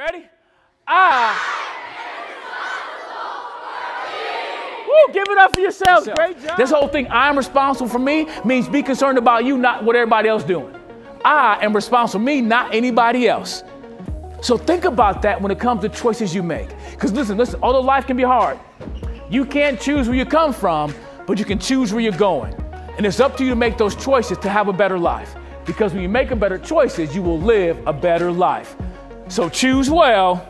Ready? I. Woo, give it up for yourselves. Great job. This whole thing, I'm responsible for me, means be concerned about you, not what everybody else doing. I am responsible for me, not anybody else. So think about that when it comes to choices you make. Because listen, listen, although life can be hard, you can't choose where you come from, but you can choose where you're going. And it's up to you to make those choices to have a better life. Because when you make a better choices, you will live a better life. So choose well